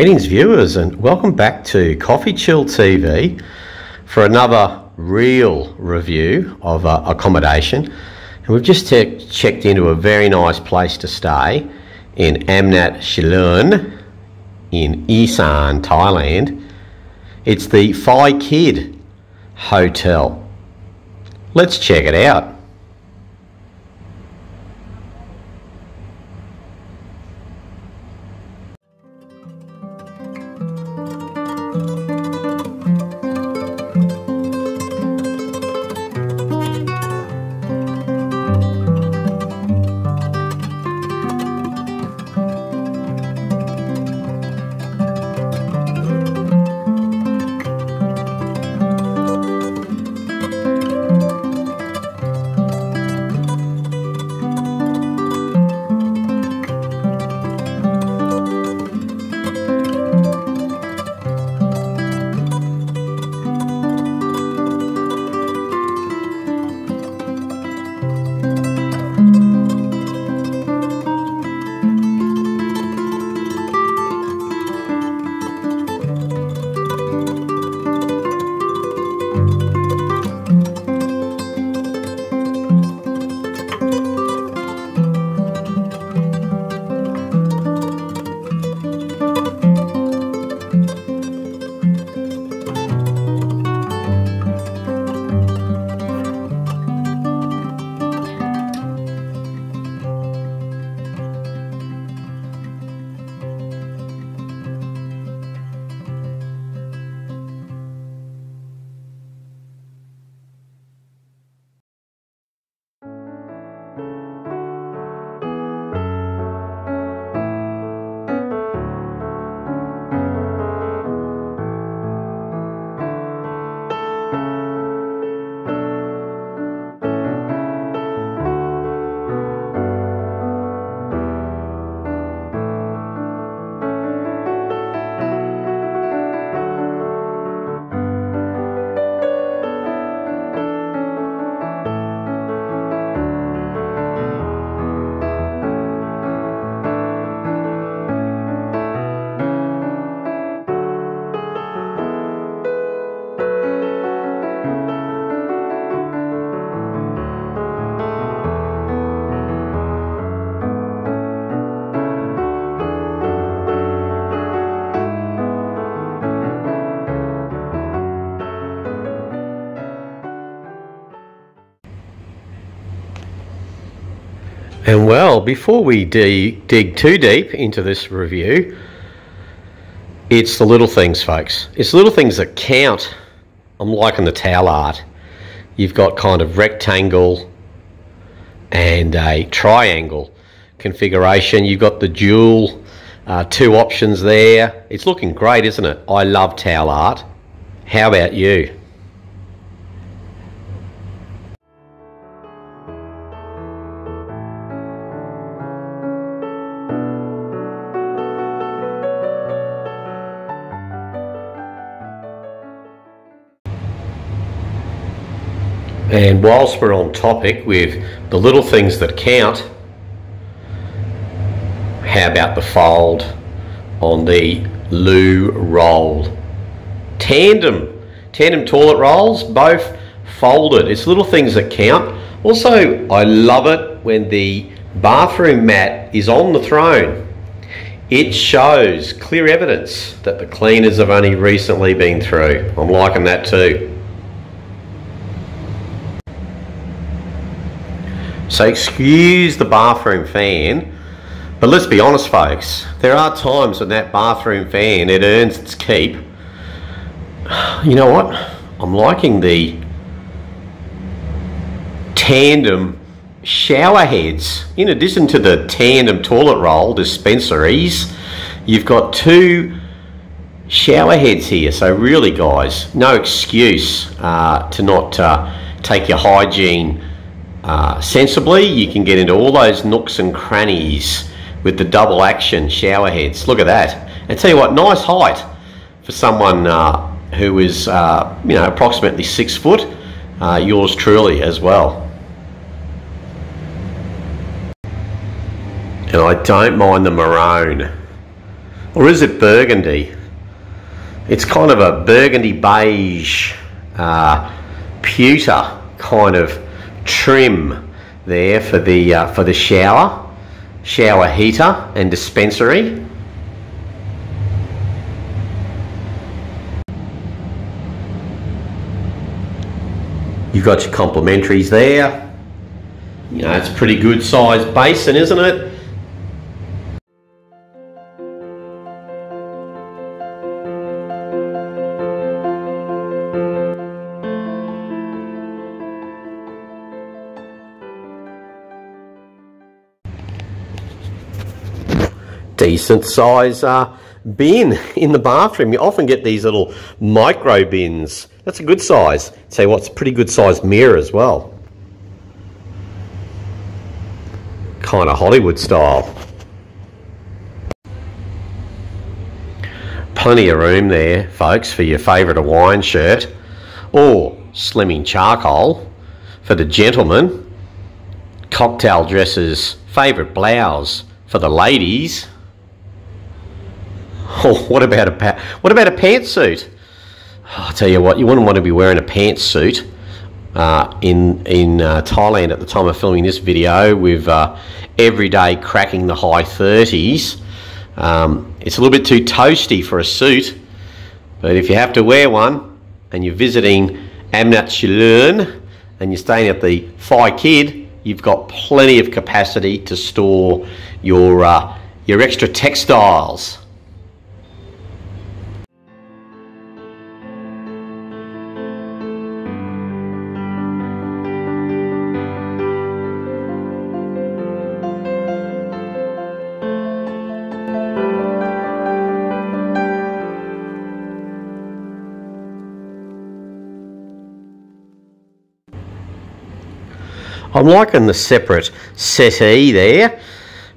Greetings, viewers, and welcome back to Coffee Chill TV for another real review of uh, accommodation. And we've just checked into a very nice place to stay in Amnat Charoen in Isan, Thailand. It's the Faikid Hotel. Let's check it out. And well, before we dig too deep into this review, it's the little things, folks. It's the little things that count. I'm liking the towel art. You've got kind of rectangle and a triangle configuration. You've got the dual uh, two options there. It's looking great, isn't it? I love towel art. How about you? And whilst we're on topic with the little things that count, how about the fold on the loo roll? Tandem, tandem toilet rolls, both folded. It's little things that count. Also, I love it when the bathroom mat is on the throne. It shows clear evidence that the cleaners have only recently been through. I'm liking that too. So excuse the bathroom fan, but let's be honest folks, there are times when that bathroom fan, it earns its keep. You know what? I'm liking the tandem shower heads. In addition to the tandem toilet roll dispensaries, you've got two shower heads here. So really guys, no excuse uh, to not uh, take your hygiene uh, sensibly, you can get into all those nooks and crannies with the double action shower heads. Look at that. And tell you what, nice height for someone uh, who is, uh, you know, approximately six foot. Uh, yours truly as well. And I don't mind the maroon. Or is it burgundy? It's kind of a burgundy beige uh, pewter kind of trim there for the uh, for the shower, shower heater and dispensary. You've got your complementaries there. You know, it's a pretty good sized basin, isn't it? Decent size uh, bin in the bathroom. You often get these little micro bins. That's a good size. Say what's a pretty good sized mirror as well. Kind of Hollywood style. Plenty of room there, folks, for your favourite Hawaiian shirt or slimming charcoal for the gentleman. Cocktail dresses, favourite blouse for the ladies. Oh, what about a what about a pantsuit? Oh, I'll tell you what, you wouldn't want to be wearing a pantsuit uh, in in uh, Thailand at the time of filming this video with uh, every day cracking the high 30s. Um, it's a little bit too toasty for a suit, but if you have to wear one and you're visiting Amnat Charoen and you're staying at the Faikid, you've got plenty of capacity to store your uh, your extra textiles. I'm liking the separate settee there.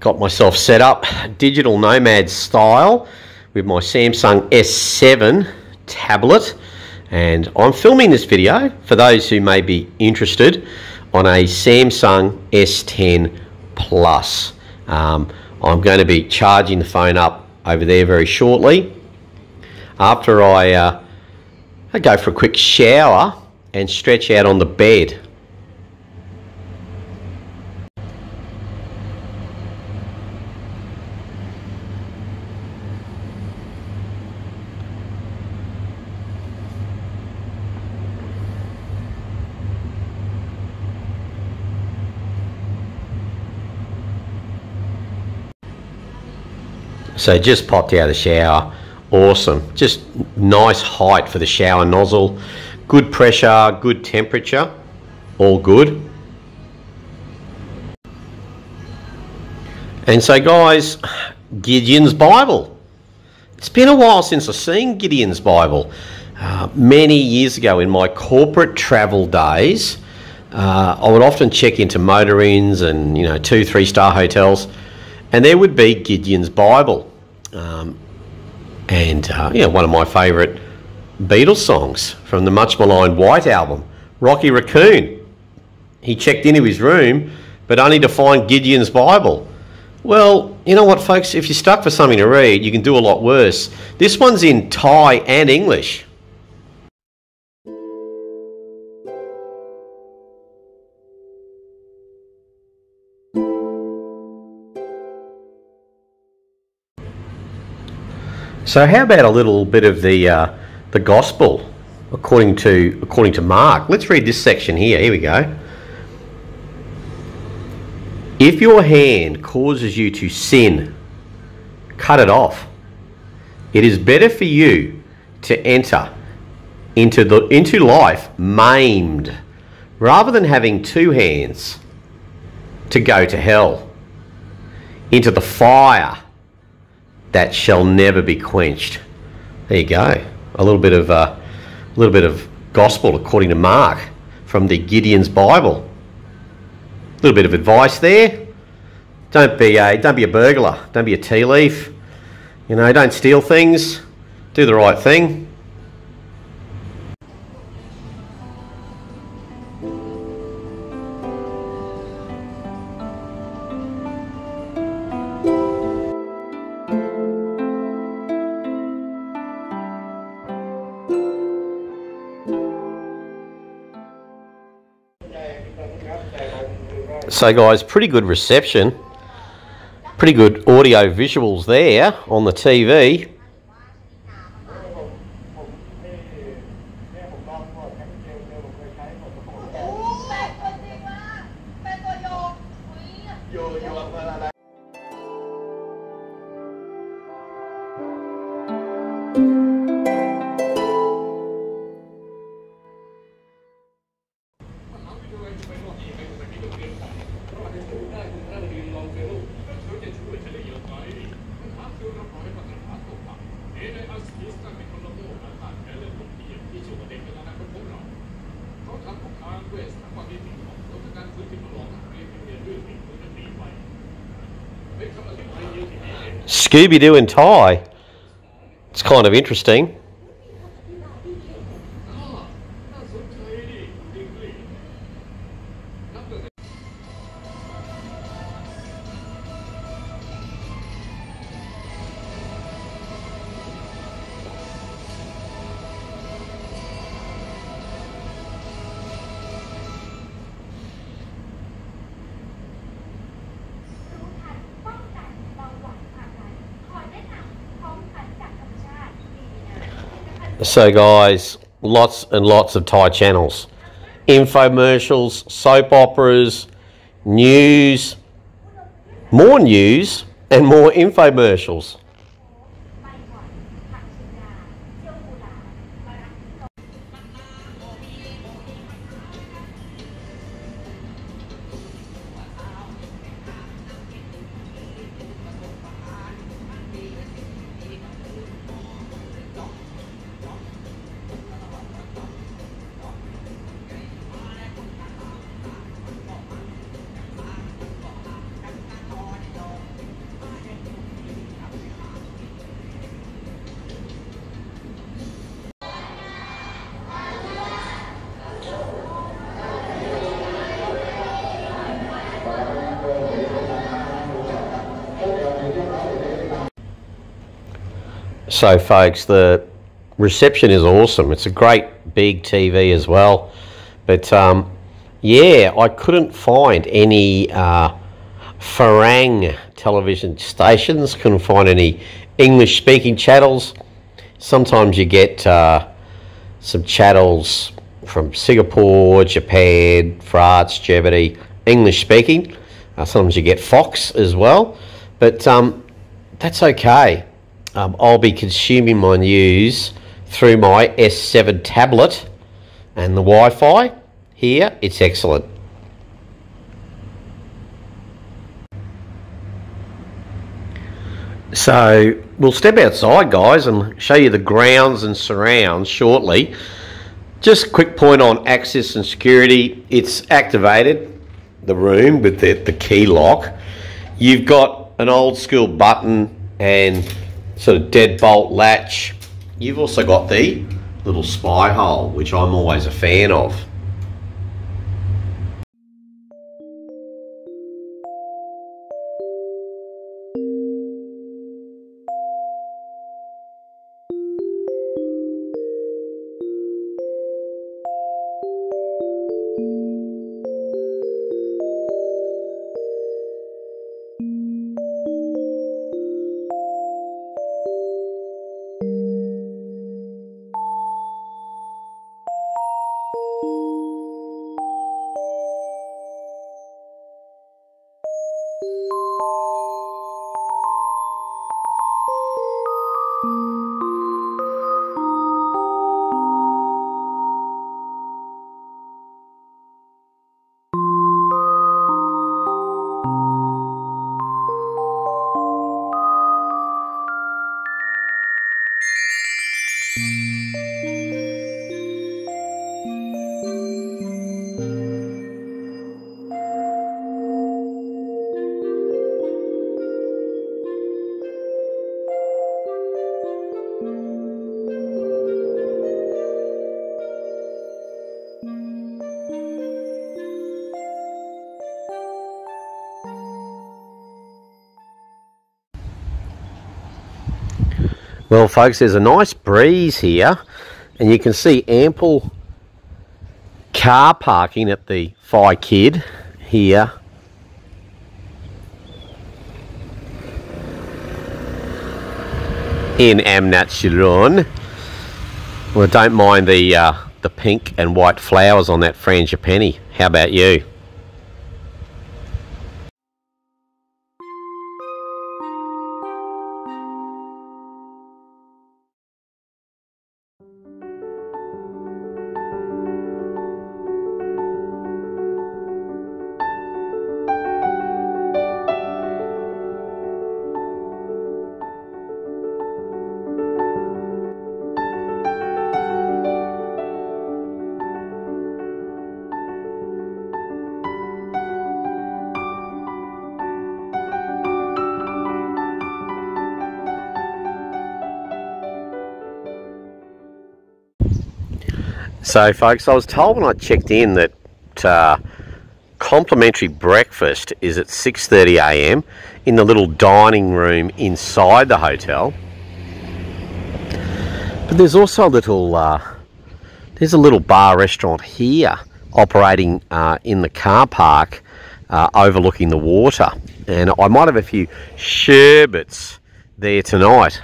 Got myself set up digital nomad style with my Samsung S7 tablet and I'm filming this video for those who may be interested on a Samsung S10 Plus. Um, I'm going to be charging the phone up over there very shortly. After I, uh, I go for a quick shower and stretch out on the bed So just popped out of the shower. Awesome. Just nice height for the shower nozzle. Good pressure, good temperature. All good. And so guys, Gideon's Bible. It's been a while since I've seen Gideon's Bible. Uh, many years ago in my corporate travel days, uh, I would often check into motor inns and you know two, three star hotels and there would be Gideon's Bible. Um, and, uh, know, one of my favourite Beatles songs from the much maligned White album, Rocky Raccoon. He checked into his room, but only to find Gideon's Bible. Well, you know what, folks? If you're stuck for something to read, you can do a lot worse. This one's in Thai and English. So how about a little bit of the uh, the gospel according to according to Mark? Let's read this section here. Here we go. If your hand causes you to sin, cut it off. It is better for you to enter into the into life maimed rather than having two hands to go to hell into the fire that shall never be quenched. There you go. A little bit of uh, a little bit of gospel according to Mark from the Gideon's Bible. A little bit of advice there. Don't be a don't be a burglar. Don't be a tea leaf. You know, don't steal things. Do the right thing. So guys, pretty good reception. Pretty good audio visuals there on the TV. Scooby Doo and Thai. It's kind of interesting. So, guys, lots and lots of Thai channels, infomercials, soap operas, news, more news, and more infomercials. So, folks, the reception is awesome. It's a great big TV as well. But um, yeah, I couldn't find any uh, Farang television stations, couldn't find any English speaking channels. Sometimes you get uh, some channels from Singapore, Japan, France, Germany, English speaking. Uh, sometimes you get Fox as well. But um, that's okay um, I'll be consuming my news through my S7 tablet and the Wi-Fi here. It's excellent. So we'll step outside, guys, and show you the grounds and surrounds shortly. Just quick point on access and security. It's activated, the room, with the, the key lock. You've got an old school button and sort of deadbolt latch. You've also got the little spy hole, which I'm always a fan of. Música Well folks, there's a nice breeze here and you can see ample car parking at the Faikid here. In Amnat Charoen. Well, don't mind the uh, the pink and white flowers on that frangipani. How about you? So, folks, I was told when I checked in that uh, complimentary breakfast is at 6:30 a.m. in the little dining room inside the hotel. But there's also a little uh, there's a little bar restaurant here operating uh, in the car park uh, overlooking the water, and I might have a few sherbets there tonight.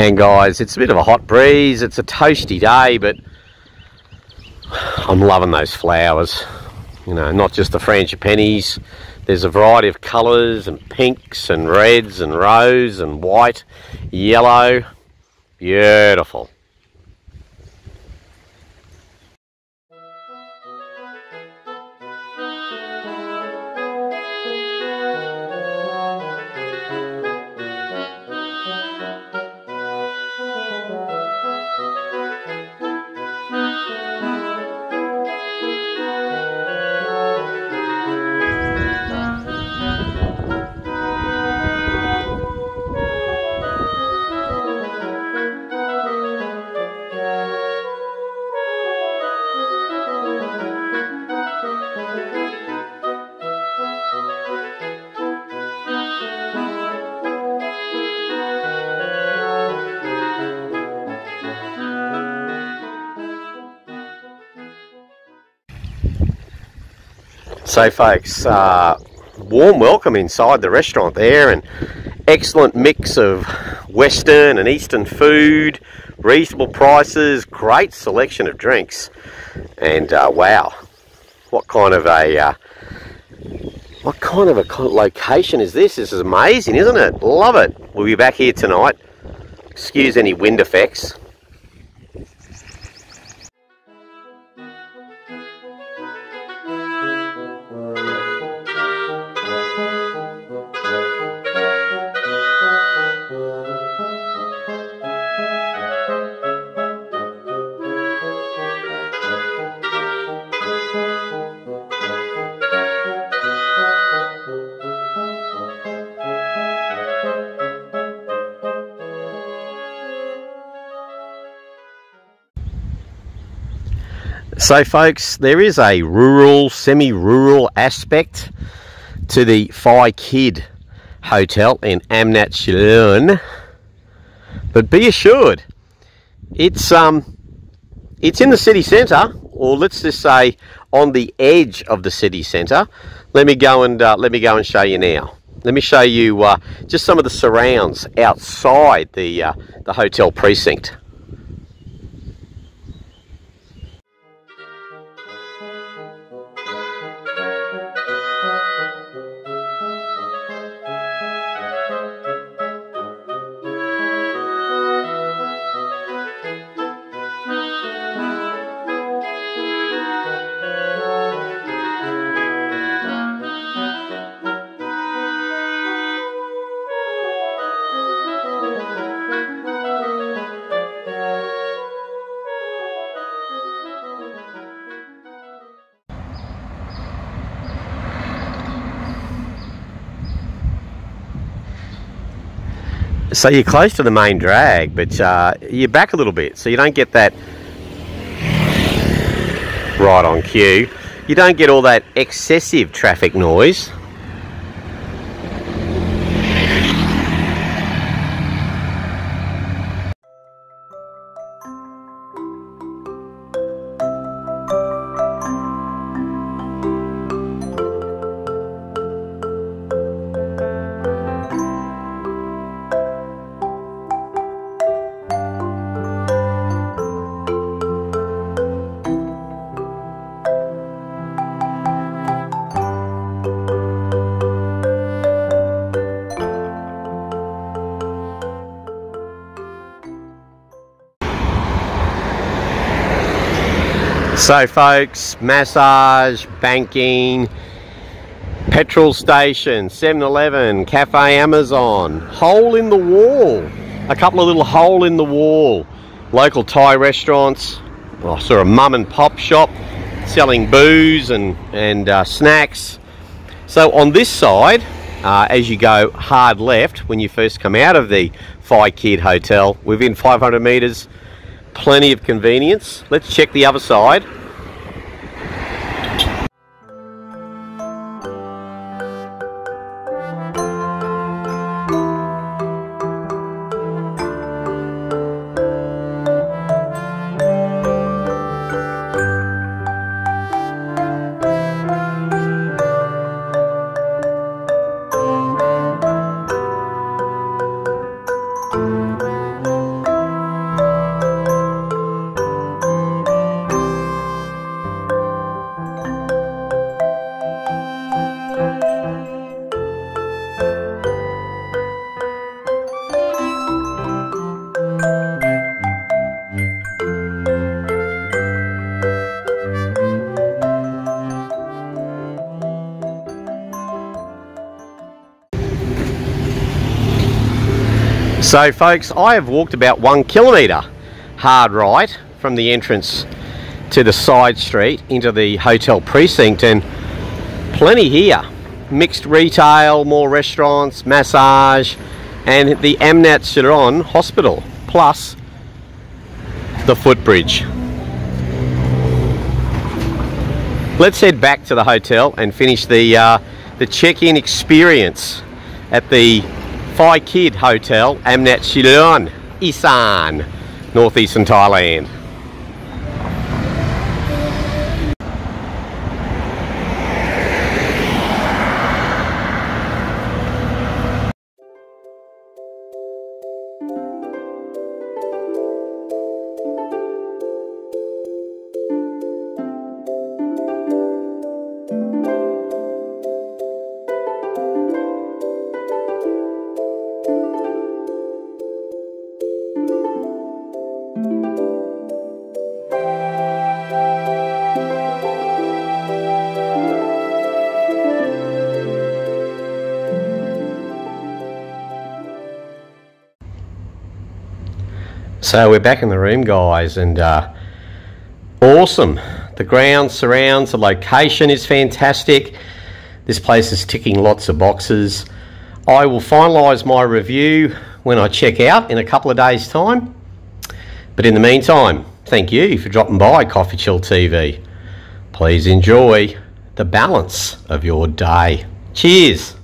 And guys, it's a bit of a hot breeze, it's a toasty day, but I'm loving those flowers. You know, not just the frangipanis, there's a variety of colours and pinks and reds and rose and white, yellow, beautiful. So, folks, uh, warm welcome inside the restaurant there, and excellent mix of Western and Eastern food, reasonable prices, great selection of drinks, and uh, wow, what kind of a uh, what kind of a location is this? This is amazing, isn't it? Love it. We'll be back here tonight. Excuse any wind effects. So, folks, there is a rural, semi rural aspect to the Faikid Hotel in Amnat. But be assured, it's um, it's in the city centre, or let's just say on the edge of the city centre. Let me go and uh, let me go and show you now. Let me show you uh, just some of the surrounds outside the uh, the hotel precinct. So you're close to the main drag, but uh, you're back a little bit, so you don't get that right on cue. You don't get all that excessive traffic noise. So folks, massage, banking, petrol station, 7-Eleven, Cafe Amazon, hole in the wall, a couple of little hole in the wall, local Thai restaurants, oh, sort of mum and pop shop selling booze and, and uh, snacks. So on this side, uh, as you go hard left when you first come out of the Faikid Hotel, within 500 metres, plenty of convenience. Let's check the other side. So folks, I have walked about one kilometre hard right from the entrance to the side street into the hotel precinct and plenty here. Mixed retail, more restaurants, massage and the Amnat Charoen Hospital plus the footbridge. Let's head back to the hotel and finish the, uh, the check-in experience at the Faikid Hotel, Amnat Charoen, Isan, northeastern Thailand. So we're back in the room, guys, and uh, awesome. The ground surrounds, the location is fantastic. This place is ticking lots of boxes. I will finalise my review when I check out in a couple of days' time. But in the meantime, thank you for dropping by Coffee Chill TV. Please enjoy the balance of your day. Cheers.